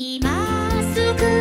今すぐ